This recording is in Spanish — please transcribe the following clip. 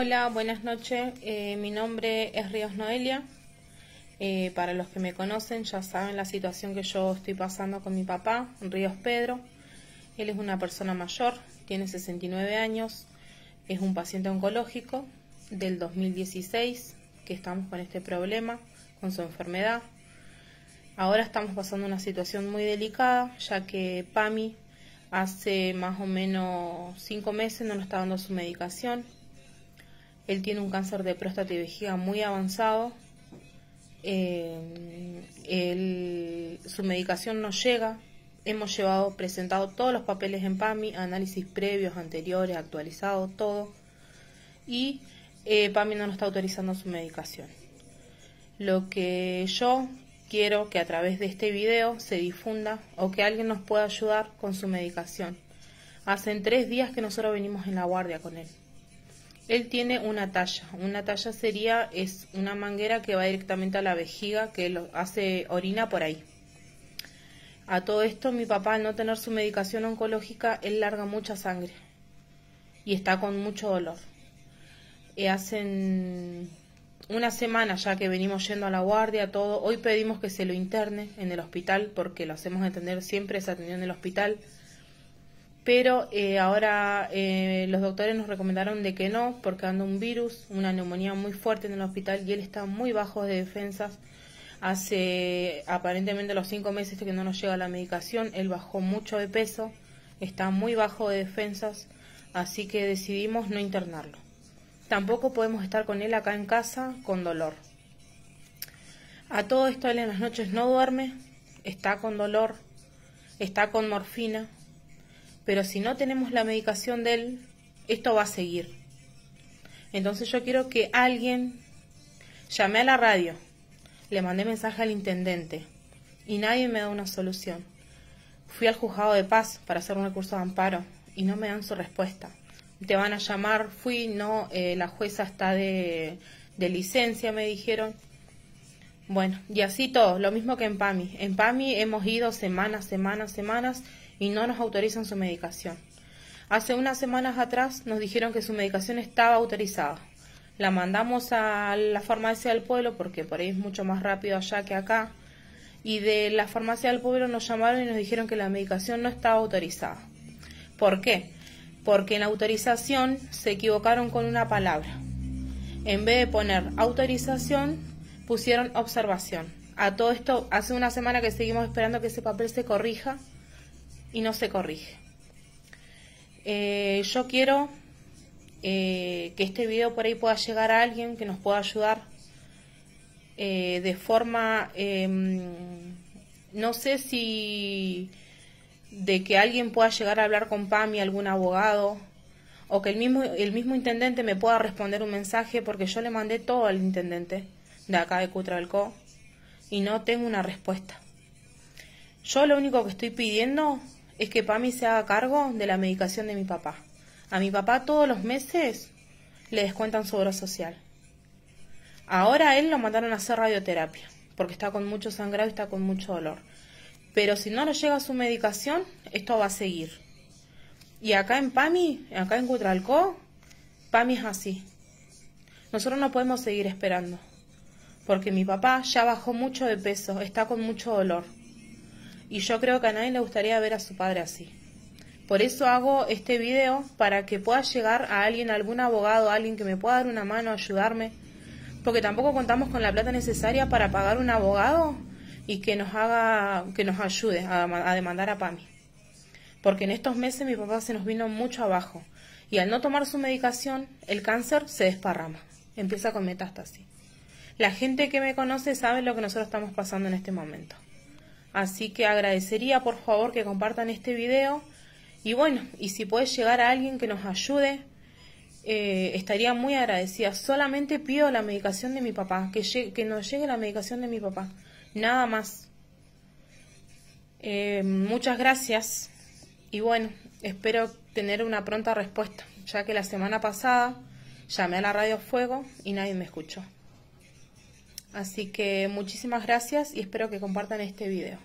Hola, buenas noches. Eh, mi nombre es Ríos Noelia. Eh, para los que me conocen ya saben la situación que yo estoy pasando con mi papá, Ríos Pedro. Él es una persona mayor, tiene 69 años, es un paciente oncológico del 2016 que estamos con este problema, con su enfermedad. Ahora estamos pasando una situación muy delicada, ya que PAMI hace más o menos cinco meses no nos está dando su medicación. Él tiene un cáncer de próstata y vejiga muy avanzado. Eh, su medicación no llega. Hemos llevado, presentado todos los papeles en PAMI, análisis previos, anteriores, actualizados, todo. Y eh, PAMI no nos está autorizando su medicación. Lo que yo quiero que a través de este video se difunda o que alguien nos pueda ayudar con su medicación. Hacen tres días que nosotros venimos en la guardia con él. Él tiene una talla. Una talla sería, es una manguera que va directamente a la vejiga, que lo hace orina por ahí. A todo esto, mi papá, al no tener su medicación oncológica, él larga mucha sangre. Y está con mucho dolor. Eh, hacen una semana ya que venimos yendo a la guardia, todo. Hoy pedimos que se lo interne en el hospital porque lo hacemos entender siempre, se atendió en el hospital. Pero eh, ahora eh, los doctores nos recomendaron de que no, porque anda un virus, una neumonía muy fuerte en el hospital y él está muy bajo de defensas. Hace aparentemente los cinco meses que no nos llega la medicación, él bajó mucho de peso, está muy bajo de defensas, así que decidimos no internarlo. Tampoco podemos estar con él acá en casa con dolor. A todo esto él en las noches no duerme, está con dolor, está con morfina, pero si no tenemos la medicación de él, esto va a seguir. Entonces yo quiero que alguien llame a la radio, le mandé mensaje al intendente y nadie me da una solución. Fui al juzgado de paz para hacer un recurso de amparo y no me dan su respuesta te van a llamar, fui, no, eh, la jueza está de, de licencia, me dijeron. Bueno, y así todo, lo mismo que en PAMI. En PAMI hemos ido semanas, semanas, semanas y no nos autorizan su medicación. Hace unas semanas atrás nos dijeron que su medicación estaba autorizada. La mandamos a la farmacia del pueblo porque por ahí es mucho más rápido allá que acá. Y de la farmacia del pueblo nos llamaron y nos dijeron que la medicación no estaba autorizada. ¿Por qué? porque en la autorización se equivocaron con una palabra. En vez de poner autorización, pusieron observación. A todo esto, hace una semana que seguimos esperando que ese papel se corrija y no se corrige. Eh, yo quiero eh, que este video por ahí pueda llegar a alguien que nos pueda ayudar eh, de forma, em, no sé si de que alguien pueda llegar a hablar con PAMI, algún abogado, o que el mismo, el mismo intendente me pueda responder un mensaje, porque yo le mandé todo al intendente de acá de Cutralco y no tengo una respuesta. Yo lo único que estoy pidiendo es que PAMI se haga cargo de la medicación de mi papá. A mi papá todos los meses le descuentan su obra social. Ahora él lo mandaron a hacer radioterapia, porque está con mucho sangrado y está con mucho dolor. Pero si no nos llega su medicación, esto va a seguir. Y acá en PAMI, acá en Cutralcó, PAMI es así. Nosotros no podemos seguir esperando. Porque mi papá ya bajó mucho de peso, está con mucho dolor. Y yo creo que a nadie le gustaría ver a su padre así. Por eso hago este video para que pueda llegar a alguien, algún abogado, alguien que me pueda dar una mano, ayudarme. Porque tampoco contamos con la plata necesaria para pagar un abogado y que nos haga, que nos ayude a, demandar a PAMI. Porque en estos meses mi papá se nos vino mucho abajo y al no tomar su medicación, el cáncer se desparrama, empieza con metástasis. La gente que me conoce sabe lo que nosotros estamos pasando en este momento. Así que agradecería por favor que compartan este video y bueno, y si puede llegar a alguien que nos ayude, eh, estaría muy agradecida. Solamente pido la medicación de mi papá, que, que nos llegue la medicación de mi papá. Nada más. Eh, muchas gracias y bueno, espero tener una pronta respuesta, ya que la semana pasada llamé a la radio Fuego y nadie me escuchó. Así que muchísimas gracias y espero que compartan este video.